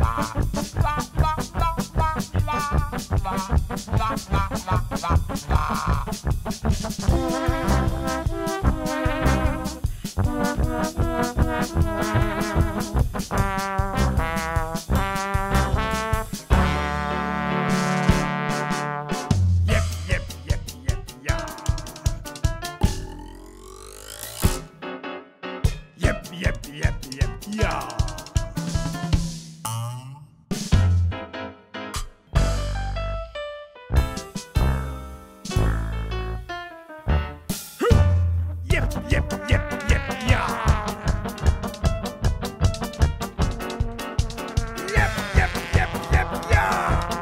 Bye. Yep, yep, yep, Yeah. yep, yep, yep, yeah. Yep, yep, yep, yep, yeah.